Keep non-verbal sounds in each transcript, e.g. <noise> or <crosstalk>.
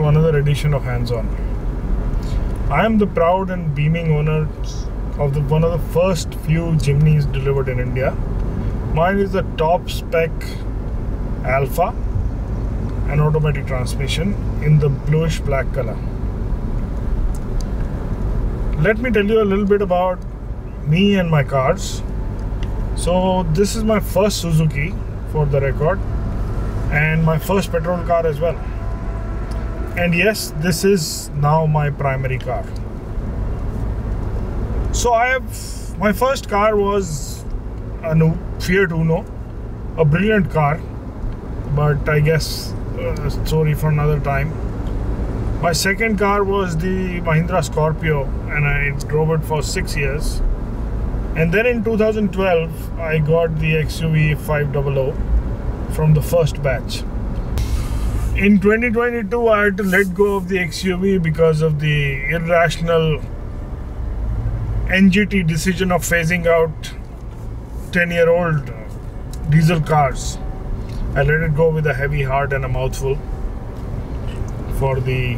to another edition of Hands On. I am the proud and beaming owner of the, one of the first few Jimnys delivered in India. Mine is the top spec Alpha, an automatic transmission in the bluish black color. Let me tell you a little bit about me and my cars. So, this is my first Suzuki for the record and my first petrol car as well. And yes, this is now my primary car. So I have my first car was a new Fiat Uno, a brilliant car, but I guess uh, sorry for another time. My second car was the Mahindra Scorpio, and I drove it for six years. And then in 2012, I got the XUV 500 from the first batch. In 2022, I had to let go of the XUV because of the irrational NGT decision of phasing out 10 year old uh, diesel cars. I let it go with a heavy heart and a mouthful for the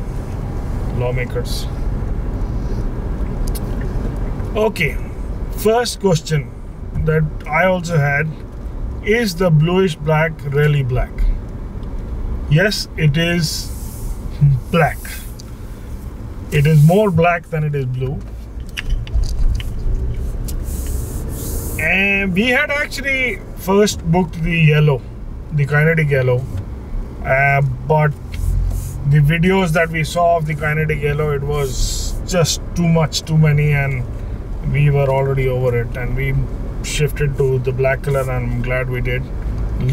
lawmakers. Okay, first question that I also had is the bluish black really black? Yes, it is black. It is more black than it is blue. And we had actually first booked the yellow, the kinetic yellow, uh, but the videos that we saw of the kinetic yellow, it was just too much, too many, and we were already over it, and we shifted to the black color, and I'm glad we did.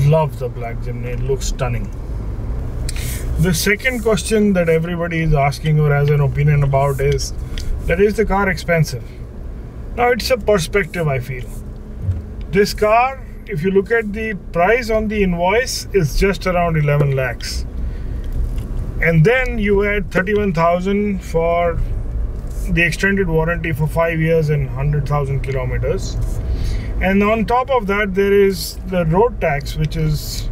Love the black Jimny; it looks stunning. The second question that everybody is asking or has an opinion about is that is the car expensive? Now it's a perspective, I feel. This car if you look at the price on the invoice is just around 11 lakhs. And then you add 31000 for the extended warranty for 5 years and 100000 kilometers. And on top of that there is the road tax which is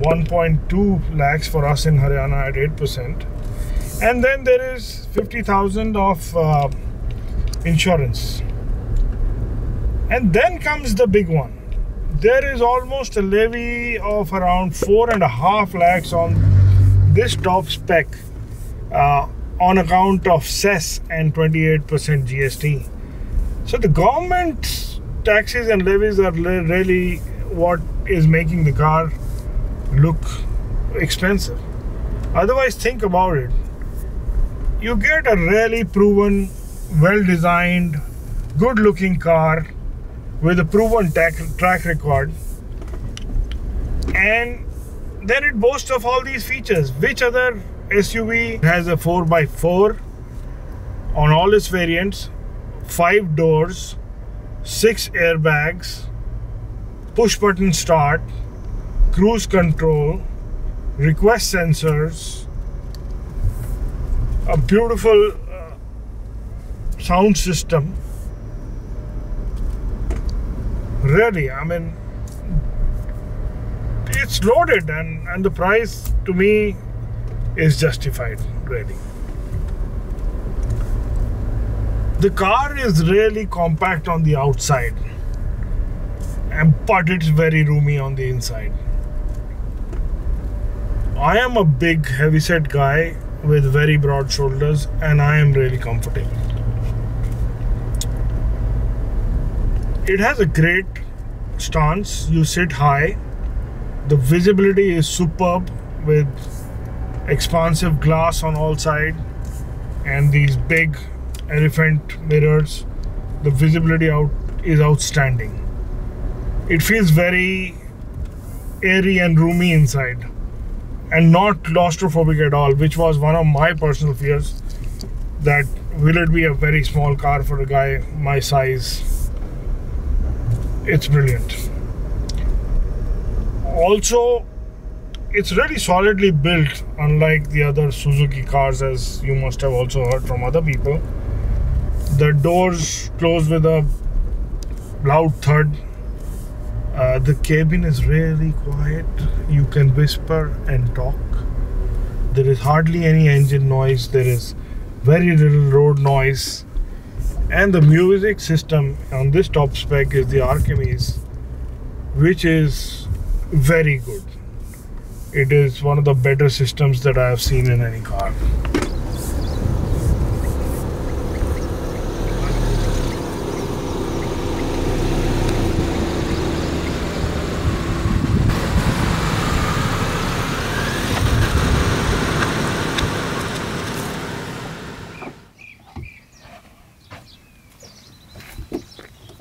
1.2 lakhs for us in haryana at 8% and then there is 50000 of uh, insurance and then comes the big one. There is almost a levy of around four and a half lakhs on this top spec uh, on account of cess and 28% GST. So the government taxes and levies are really what is making the car look expensive. Otherwise, think about it. You get a really proven, well designed, good looking car with a proven track record and then it boasts of all these features which other SUV has a 4x4 on all its variants 5 doors 6 airbags push button start cruise control request sensors a beautiful uh, sound system. Really i mean it's loaded and and the price to me is justified really. The car is really compact on the outside and but it's very roomy on the inside i am a big heavyset guy with very broad shoulders and i am really comfortable. It has a great stance. You sit high. The visibility is superb with expansive glass on all sides and these big elephant mirrors. The visibility out is outstanding. It feels very airy and roomy inside and not claustrophobic at all which was one of my personal fears that will it be a very small car for a guy my size? It's brilliant. Also it's really solidly built unlike the other Suzuki cars as you must have also heard from other people. The doors close with a loud thud uh, the cabin is really quiet. You can whisper and talk. There is hardly any engine noise. There is very little road noise. And the music system on this top spec is the Arkamys which is very good. It is one of the better systems that I have seen in any car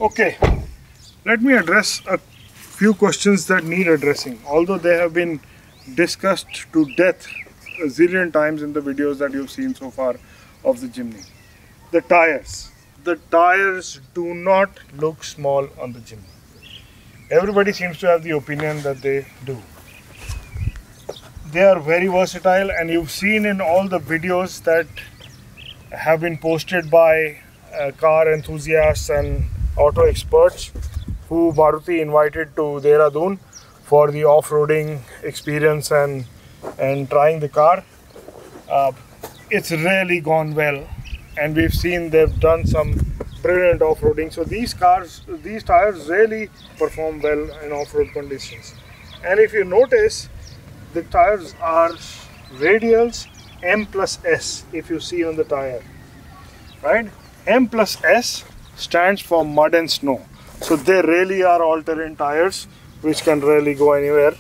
Okay, let me address a few questions that need addressing. Although they have been discussed to death a zillion times in the videos that you've seen so far of the Jimny. The tires. The tires do not look small on the Jimny. Everybody seems to have the opinion that they do. They are very versatile and you've seen in all the videos that have been posted by uh, car enthusiasts and auto experts who Maruti invited to Dehradun for the off-roading experience and and trying the car. Uh, it's really gone well, and we've seen they've done some brilliant off-roading. So these cars, these tires really perform well in off-road conditions. And if you notice, the tires are radials M plus S. If you see on the tire, right? M plus S stands for mud and snow. So they really are all-terrain tires which can really go anywhere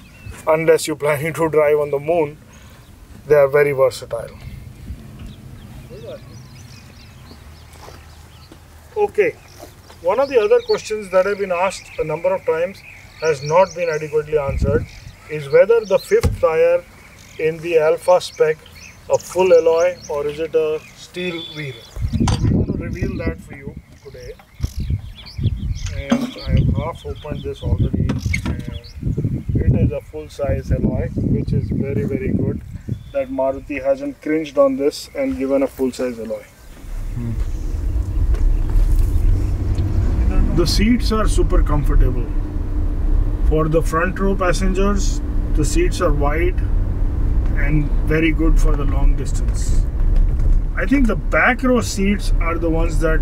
unless you're planning <laughs> to drive on the moon. They are very versatile. Okay, one of the other questions that have been asked a number of times has not been adequately answered is whether the fifth tire in the alpha spec a full alloy or is it a steel wheel. So we want to reveal that for you. And I have half opened this already it is a full size alloy which is very very good that Maruti hasn't cringed on this and given a full size alloy. The seats are super comfortable. For the front row passengers, the seats are wide and very good for the long distance. I think the back row seats are the ones that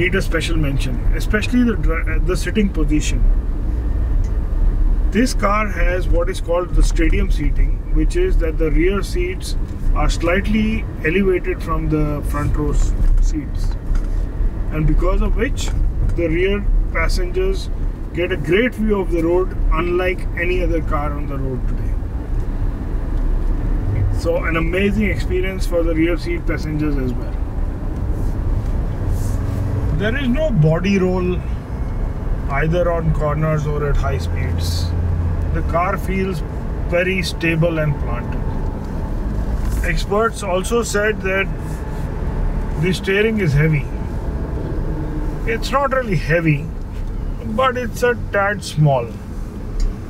need a special mention, especially the, uh, the sitting position. This car has what is called the stadium seating, which is that the rear seats are slightly elevated from the front row seats, and because of which the rear passengers get a great view of the road, unlike any other car on the road today. So, an amazing experience for the rear seat passengers as well. There is no body roll either on corners or at high speeds. The car feels very stable and planted. Experts also said that the steering is heavy. It's not really heavy, but it's a tad small.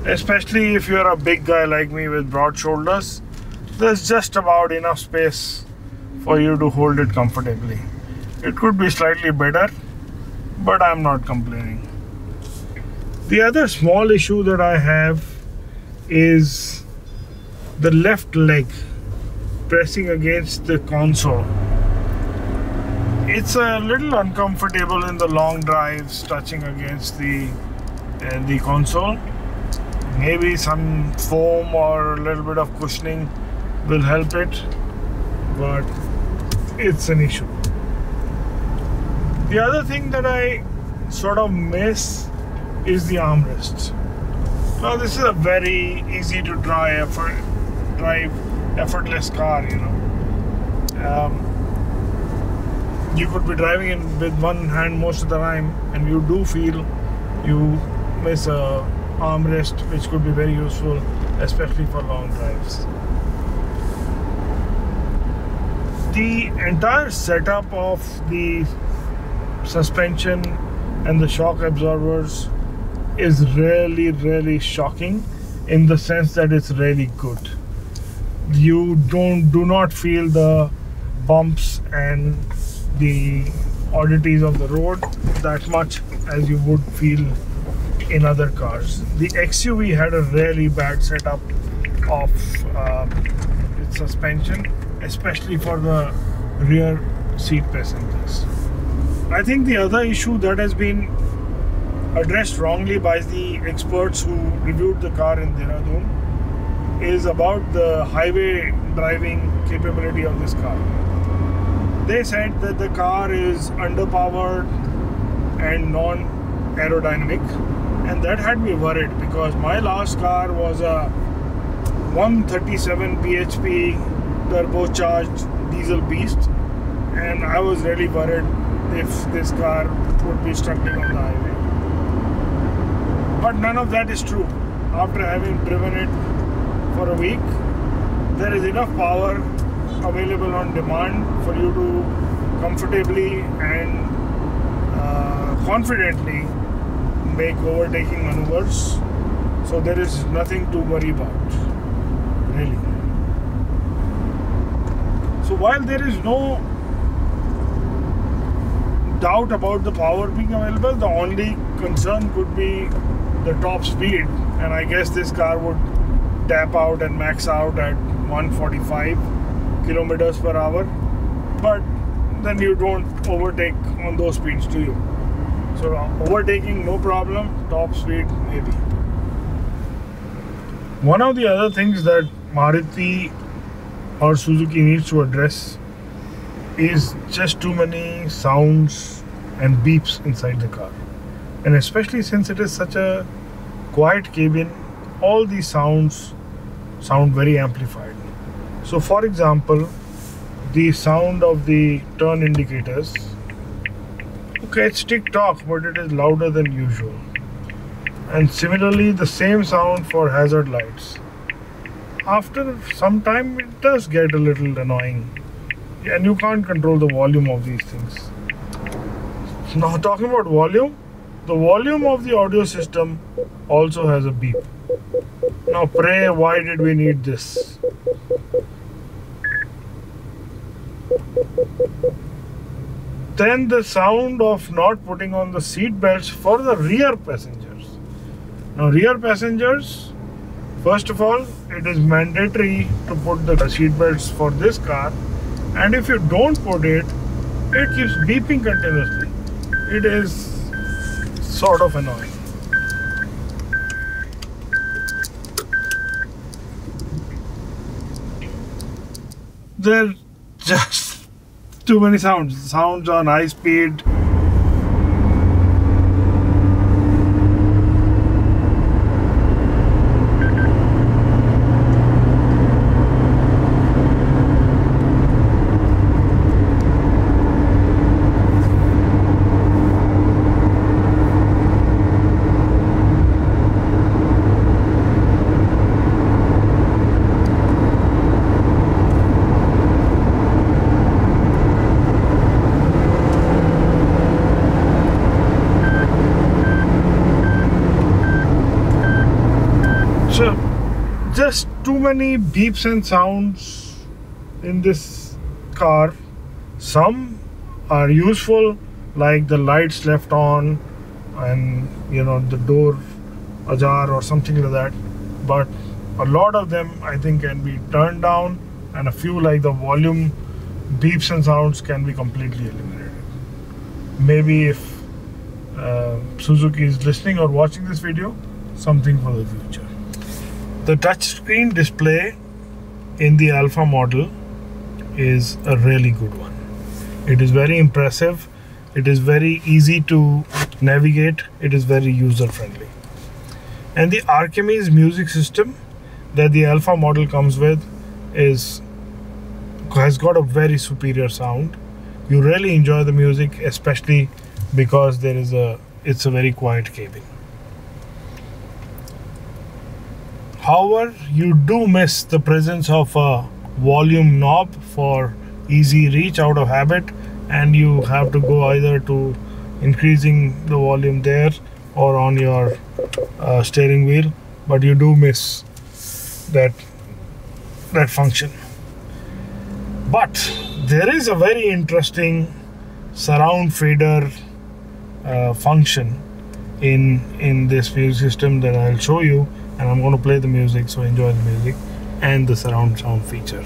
Especially if you're a big guy like me with broad shoulders, there's just about enough space for you to hold it comfortably. It could be slightly better, but I'm not complaining. The other small issue that I have is the left leg pressing against the console. It's a little uncomfortable in the long drives touching against the uh, the console. Maybe some foam or a little bit of cushioning will help it, but it's an issue. The other thing that I sort of miss is the armrests. Now this is a very easy to drive, effort, drive effortless car, you know. Um, you could be driving in with one hand most of the time, and you do feel you miss a armrest, which could be very useful, especially for long drives. The entire setup of the suspension and the shock absorbers is really really shocking in the sense that it's really good you don't do not feel the bumps and the oddities of the road that much as you would feel in other cars the XUV had a really bad setup of uh, suspension, especially for the rear seat passengers. I think the other issue that has been addressed wrongly by the experts who reviewed the car in Dehradun is about the highway driving capability of this car. They said that the car is underpowered and non aerodynamic, and that had me worried because my last car was a 137 bhp turbocharged diesel beast, and I was really worried if this car would be struggling on the highway. But none of that is true. After having driven it for a week, there is enough power available on demand for you to comfortably and uh, confidently make overtaking maneuvers. So there is nothing to worry about, really. So while there is no doubt about the power being available, the only concern could be the top speed. And I guess this car would tap out and max out at 145 kilometers per hour. But then you don't overtake on those speeds do you? So overtaking no problem. Top speed maybe. One of the other things that Maruti or Suzuki needs to address is just too many sounds and beeps inside the car. And especially since it is such a quiet cabin all these sounds sound very amplified. So for example the sound of the turn indicators. Okay it's tick tock but it is louder than usual. And similarly the same sound for hazard lights. After some time it does get a little annoying and you can't control the volume of these things now talking about volume the volume of the audio system also has a beep. Now pray, why did we need this? Then the sound of not putting on the seat belts for the rear passengers. Now rear passengers, first of all, it is mandatory to put the seat belts for this car and if you don't put it, it keeps beeping continuously. It is sort of annoying. There just too many sounds. Sounds on high speed just too many beeps and sounds in this car. Some are useful like the lights left on and you know the door ajar or something like that. But a lot of them I think can be turned down and a few like the volume beeps and sounds can be completely eliminated. Maybe if uh, Suzuki is listening or watching this video something for the future the touchscreen display in the Alpha model is a really good one. It is very impressive. It is very easy to navigate. It is very user friendly. And the Arkamys music system that the Alpha model comes with is has got a very superior sound. You really enjoy the music, especially because there is a it's a very quiet cabin. However, you do miss the presence of a volume knob for easy reach out of habit and you have to go either to increasing the volume there or on your uh, steering wheel. But you do miss that that function. But there is a very interesting surround fader uh, function in in this music system that I'll show you and I'm going to play the music so enjoy the music and the surround sound feature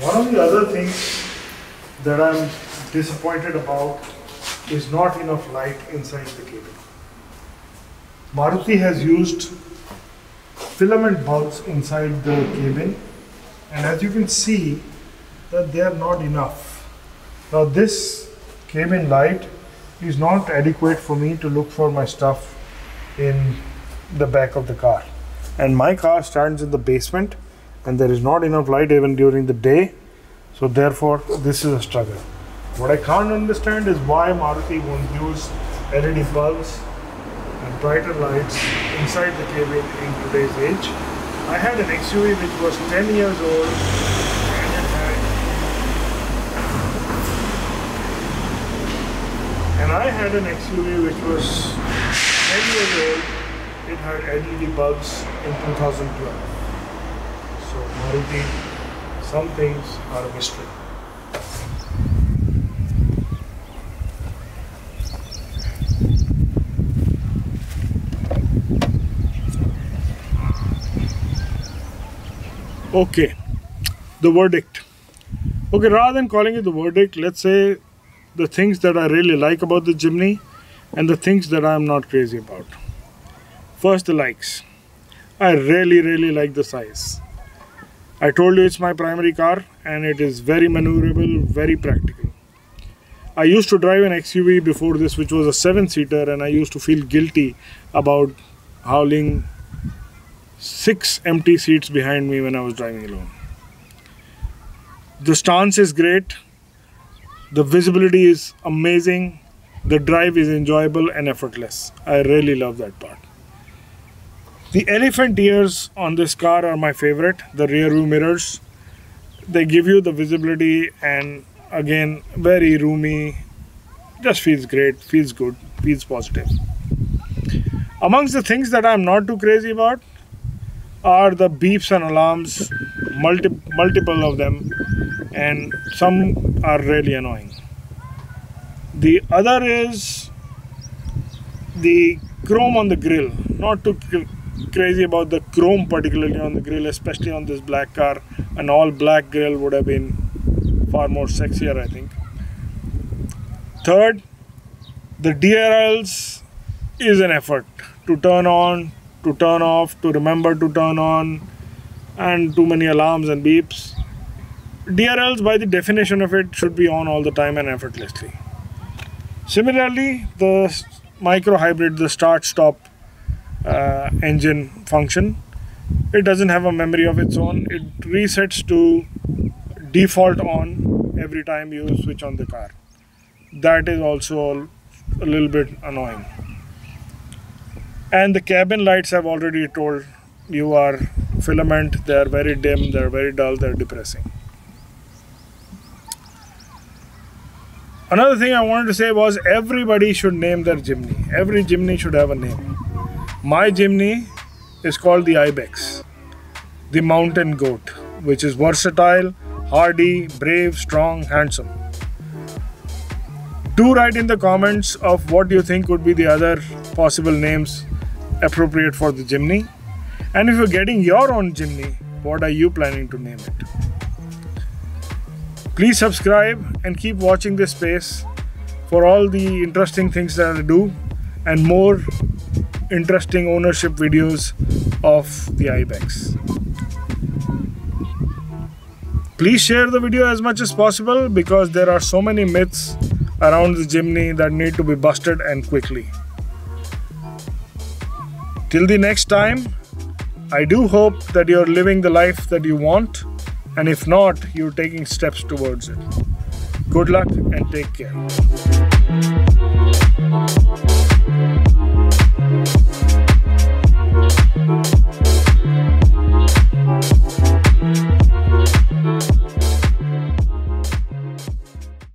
One of the other things that I'm disappointed about is not enough light inside the cabin. Maruti has used filament bulbs inside the cabin and as you can see that they are not enough. Now this cabin light is not adequate for me to look for my stuff in the back of the car. And my car stands in the basement and there is not enough light even during the day. So therefore this is a struggle. What I can't understand is why Maruti won't use LED bulbs and brighter lights inside the cabin in today's age. I had an XUV which was 10 years old and I had an XUV which was 10 years old. It had LED bulbs in 2012. Some things are a mystery. Okay, the verdict. Okay, rather than calling it the verdict, let's say the things that I really like about the Jimny and the things that I'm not crazy about. First, the likes. I really, really like the size. I told you it's my primary car and it is very maneuverable, very practical. I used to drive an XUV before this, which was a seven seater, and I used to feel guilty about hauling six empty seats behind me when I was driving alone. The stance is great, the visibility is amazing, the drive is enjoyable and effortless. I really love that part. The elephant ears on this car are my favorite, the rear view mirrors. They give you the visibility and again, very roomy, just feels great, feels good, feels positive. Amongst the things that I'm not too crazy about are the beeps and alarms, multi multiple of them, and some are really annoying. The other is the chrome on the grill. Not too crazy about the chrome particularly on the grill, especially on this black car. An all black grill would have been far more sexier, I think. Third, the DRLs is an effort to turn on, to turn off, to remember to turn on, and too many alarms and beeps. DRLs, by the definition of it, should be on all the time and effortlessly. Similarly, the micro hybrid, the start stop uh, engine function, it doesn't have a memory of its own. It resets to default on every time you switch on the car. That is also a little bit annoying. And the cabin lights I've already told you are filament, they are very dim, they're very dull, they're depressing. Another thing I wanted to say was everybody should name their Jimny. Every Jimny should have a name. My Jimny is called the Ibex, the mountain goat, which is versatile, hardy, brave, strong, handsome. Do write in the comments of what you think would be the other possible names appropriate for the Jimny. And if you're getting your own Jimny, what are you planning to name it? Please subscribe and keep watching this space for all the interesting things that I do and more interesting ownership videos of the Ibex. Please share the video as much as possible because there are so many myths around the Jimny that need to be busted and quickly. Till the next time, I do hope that you're living the life that you want and if not, you're taking steps towards it. Good luck and take care.